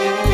Yeah.